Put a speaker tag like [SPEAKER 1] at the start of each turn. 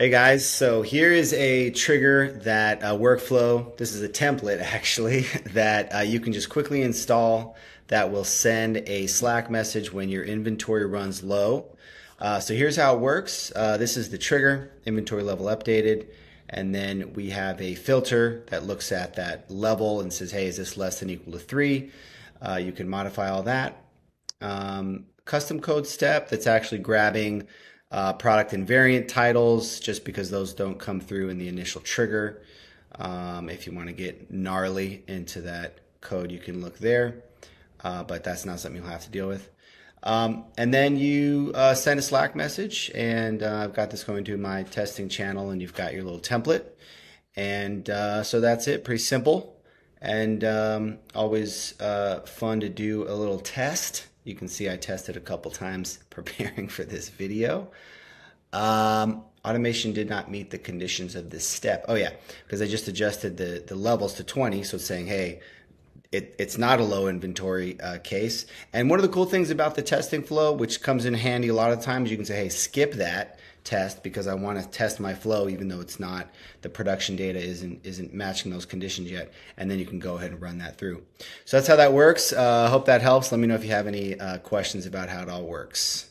[SPEAKER 1] Hey guys, so here is a trigger that uh, workflow. This is a template actually that uh, you can just quickly install that will send a Slack message when your inventory runs low. Uh, so here's how it works. Uh, this is the trigger, inventory level updated, and then we have a filter that looks at that level and says, hey, is this less than equal to three? Uh, you can modify all that. Um, custom code step that's actually grabbing uh, product and variant titles, just because those don't come through in the initial trigger. Um, if you want to get gnarly into that code, you can look there, uh, but that's not something you'll have to deal with. Um, and then you uh, send a Slack message, and uh, I've got this going to my testing channel, and you've got your little template. And uh, so that's it, pretty simple, and um, always uh, fun to do a little test. You can see I tested a couple times preparing for this video. Um, automation did not meet the conditions of this step. Oh yeah, because I just adjusted the, the levels to 20. So it's saying, hey, it, it's not a low inventory uh, case. And one of the cool things about the testing flow, which comes in handy a lot of times, you can say, hey, skip that test because I want to test my flow, even though it's not the production data isn't isn't matching those conditions yet, and then you can go ahead and run that through. So that's how that works. I uh, hope that helps. Let me know if you have any uh, questions about how it all works.